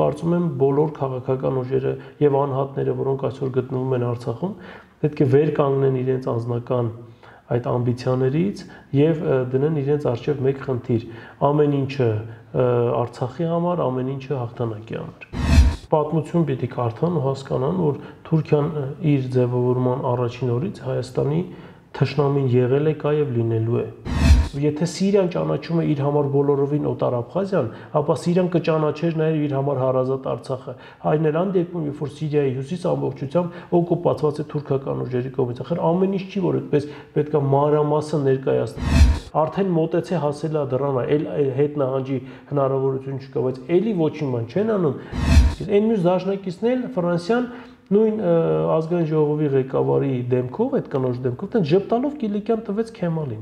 կարծում եմ բոլոր քաղաքական ուժերը եւ անհատները, որոնք այսօր գտնվում են Արցախում, պետք է վեր կանգնեն իրենց անձնական այդ ամբիցիաներից եւ դնեն իրենց արժեվ մեկ խնդիր. Ամեն ինչը Արցախի համար ամեն ինչը հաղթանակի համար պատմություն պիտի կարդան ու հասկանան որ Թուրքիան իր ձևավորման առաջին օրից Հայաստանի թշնամին եղել է կա եւ լինելու է Եթե Սիրիան ճանաչում է իր համար բոլորովին օտար Աբխազիան, ապա Սիրիան կճանաչեր նաև իր համար հարազատ Արցախը։ Այն էլ ան դեպքում, երբ որ Սիրիայի հյուսիս ամբողջությամբ օկուպացված է թուրքական ուժերի կողմից, ախր ամեն ինչ չի, որ այդպես պետքա մանրամասը ներկայացնել։ Արդեն հասել է դրանա, էլ հետ նահանջի հնարավորություն չկա, բայց ելի ոչինչ ման չեն անում։ Այն մյուս դաշնակիցն էլ Ֆրանսիան նույն ազգային ժողովի ղեկավարի դեմքով, այդ կնոջ դեմքով, տեն ժպտալով Կիլիկյան տվեց Քեմալին։